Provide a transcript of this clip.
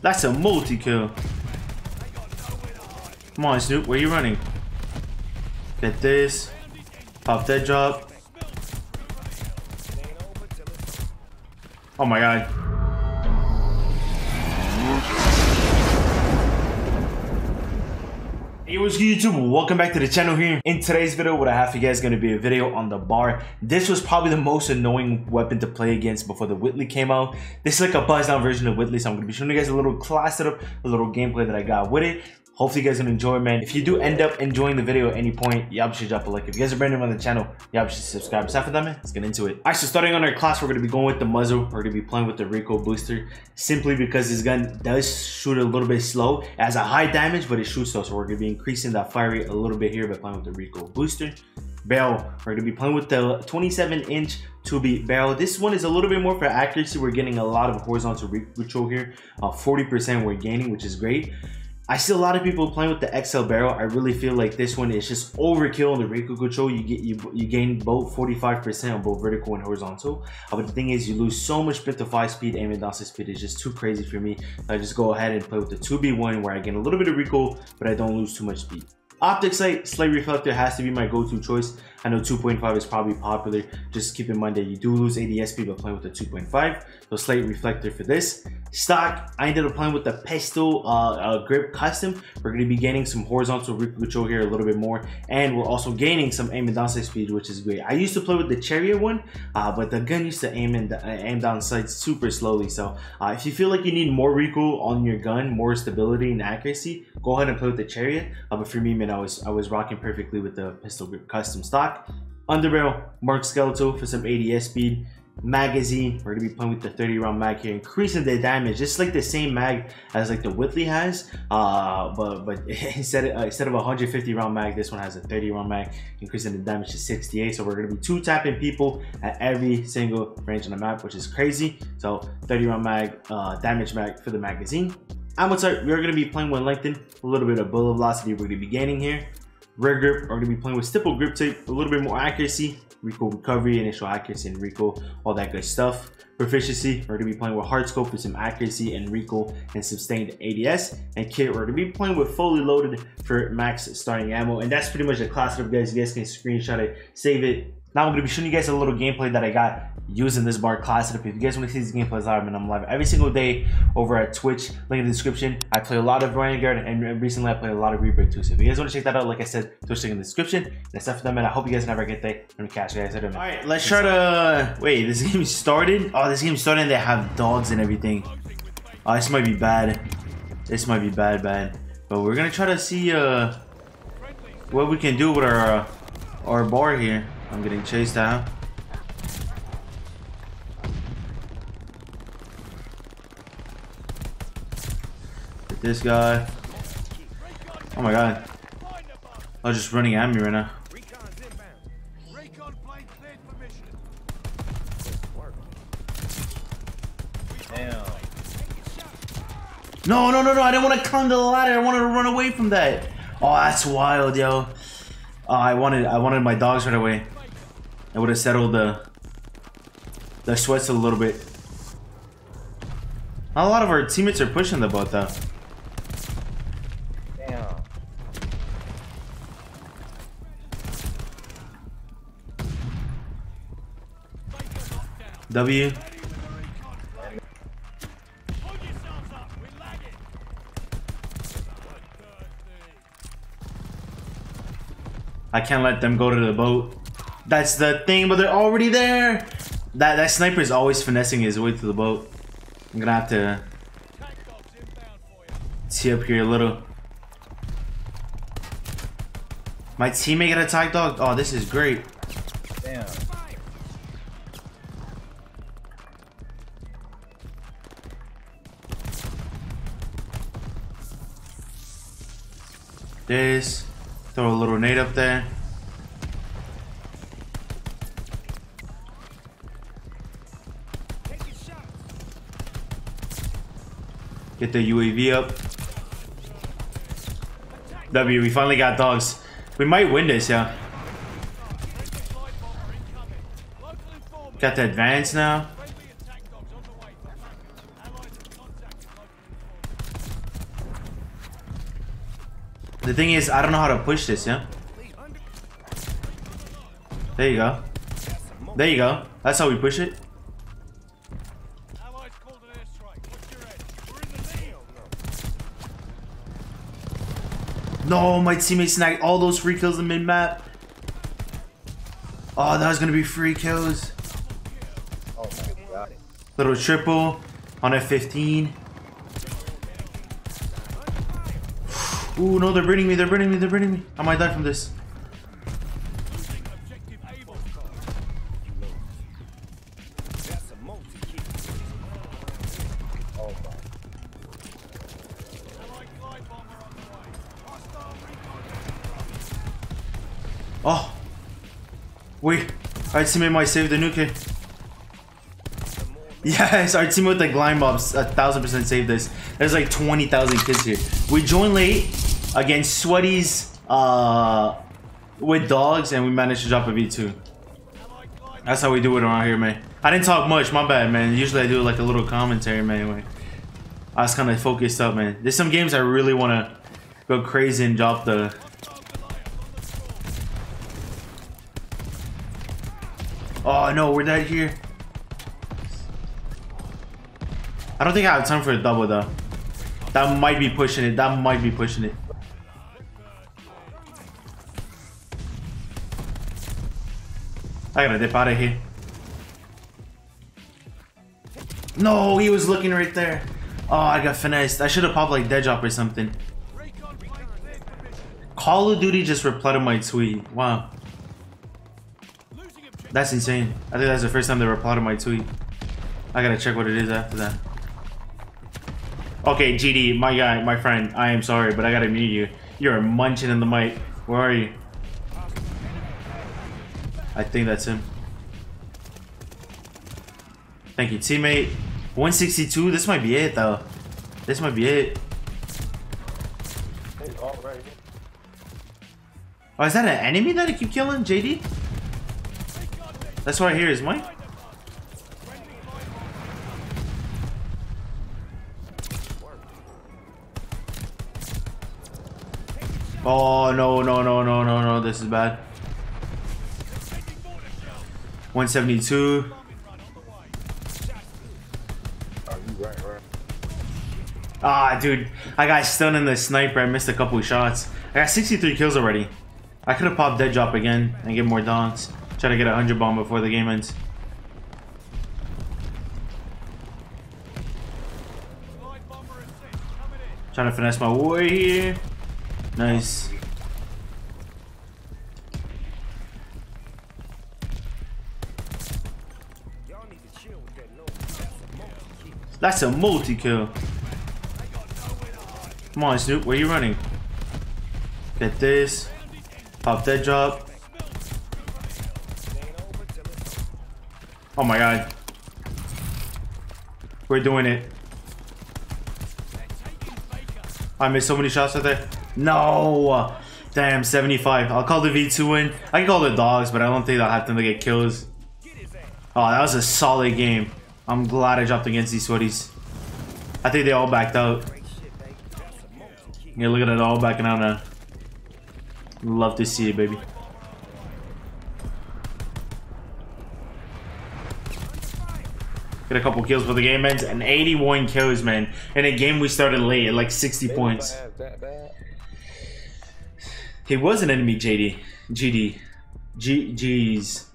That's a multi-kill. Come on, Snoop. Where you running? Get this. Pop that drop. Oh my god. Hey, what's good YouTube? Welcome back to the channel here. In today's video, what I have for you guys is going to be a video on the bar. This was probably the most annoying weapon to play against before the Whitley came out. This is like a buzz down version of Whitley, so I'm going to be showing you guys a little class setup, a little gameplay that I got with it. Hopefully you guys gonna enjoy, man. If you do end up enjoying the video at any point, y'all should drop a like. If you guys are brand new on the channel, y'all should subscribe. Aside from that, man, let's get into it. Alright, so starting on our class, we're gonna be going with the muzzle. We're gonna be playing with the recoil booster, simply because this gun does shoot a little bit slow. It has a high damage, but it shoots slow, so we're gonna be increasing that fire rate a little bit here by playing with the recoil booster barrel. We're gonna be playing with the 27 inch 2B barrel. This one is a little bit more for accuracy. We're getting a lot of horizontal recoil here. 40% uh, we're gaining, which is great. I see a lot of people playing with the XL barrel. I really feel like this one is just overkill on the recoil control. You get you you gain both 45% on both vertical and horizontal. Uh, but the thing is, you lose so much sprint to five speed, aim and down speed is just too crazy for me. I just go ahead and play with the 2B1 where I gain a little bit of recoil, but I don't lose too much speed. Optic sight, slate reflector has to be my go-to choice. I know 2.5 is probably popular. Just keep in mind that you do lose ADSP by playing with the 2.5. So slate reflector for this. Stock, I ended up playing with the Pistol uh, uh, Grip Custom. We're going to be gaining some horizontal control here a little bit more. And we're also gaining some aim and down sight speed, which is great. I used to play with the Chariot one, uh, but the gun used to aim and uh, aim down sights super slowly. So uh, if you feel like you need more recoil on your gun, more stability and accuracy, go ahead and play with the Chariot. Uh, but for me, man, I was, I was rocking perfectly with the Pistol Grip Custom stock. Underbarrel, Mark Skeletal for some ADS speed magazine. We're gonna be playing with the 30 round mag here, increasing the damage, just like the same mag as like the Whitley has. Uh, but but instead of, uh, instead of 150 round mag, this one has a 30 round mag, increasing the damage to 68. So we're gonna be two tapping people at every single range on the map, which is crazy. So 30 round mag, uh, damage mag for the magazine. Ammo type, we're gonna be playing with lengthen, a little bit of bullet velocity we're gonna be gaining here. Rear grip, we're gonna be playing with stipple grip tape, a little bit more accuracy, recoil recovery, initial accuracy and recoil, all that good stuff. Proficiency, we're gonna be playing with hard scope for some accuracy and recoil and sustained ADS. And kit, we're gonna be playing with fully loaded for max starting ammo. And that's pretty much the class of guys. You guys can screenshot it, save it, now I'm going to be showing you guys a little gameplay that I got using this bar class setup. If you guys want to see these gameplays live, and I'm live every single day over at Twitch, link in the description. I play a lot of Vanguard, and recently I play a lot of Rebirth too. So if you guys want to check that out, like I said, Twitch link in the description. That's stuff for them, and I hope you guys never get there. Let me catch you guys. later. All right, let's try to wait. This game started. Oh, this game started. And they have dogs and everything. Oh, this might be bad. This might be bad, bad. But we're gonna try to see uh what we can do with our uh, our bar here. I'm getting chased down. Get this guy. Oh my god. Was just running at me right now. No, no, no, no, I didn't want to climb the ladder. I wanted to run away from that. Oh, that's wild, yo. Oh, I wanted I wanted my dogs right away. I would have settled the the sweats a little bit. Not a lot of our teammates are pushing the boat though. Damn. W. I can't let them go to the boat. That's the thing, but they're already there. That that sniper is always finessing his way to the boat. I'm gonna have to see up here a little. My teammate got attack dog. Oh, this is great. Damn. This. Throw a little nade up there. Get the UAV up. W, we finally got dogs. We might win this, yeah. Got the advance now. The thing is, I don't know how to push this, yeah? There you go. There you go. That's how we push it. No, my teammate snagged all those free kills in mid-map. Oh, that was gonna be free kills. Little triple on F15. Ooh, no, they're burning me, they're burning me, they're burning me. I might die from this. Oh Oh. Wait. Our teammate might save the nuke. Yes, our team with the glide bombs a thousand percent saved this. There's like 20,000 kids here. We joined late against sweaties uh, with dogs and we managed to drop a V2. That's how we do it around here, man. I didn't talk much, my bad, man. Usually I do like a little commentary, man. Anyway, I was kind of focused up, man. There's some games I really want to go crazy and drop the Oh no, we're dead here. I don't think I have time for a double though. That might be pushing it. That might be pushing it. I gotta dip out of here. No, he was looking right there. Oh, I got finessed. I should have popped like dead drop or something. Call of Duty just replied to my tweet. Wow. That's insane. I think that's the first time they replied to my tweet. I gotta check what it is after that. Okay, GD, my guy, my friend, I am sorry, but I gotta mute you. You're munching in the mic. Where are you? I think that's him. Thank you, teammate. 162, this might be it though. This might be it. Hey, all right. Oh, is that an enemy that I keep killing, JD? That's what I hear is Mike. Oh no no no no no no this is bad. 172. Are you right, right? Ah dude, I got stunned in the sniper. I missed a couple shots. I got 63 kills already. I could have popped dead drop again and get more donks. Try to get a 100 bomb before the game ends. Trying to finesse my way here. Nice. That's a multi-kill. Come on, Snoop, where you running? Get this. Pop that drop. Oh my god. We're doing it. I missed so many shots right there. No! Damn, 75. I'll call the V2 in. I can call the dogs, but I don't think I'll have them to get kills. Oh, that was a solid game. I'm glad I dropped against these sweaties. I think they all backed out. Yeah, look at it all backing out now. Love to see it, baby. Get a couple kills for the game ends and 81 kills, man. In a game we started late at like 60 points. Bad, that bad. He was an enemy, JD. GD. G G's.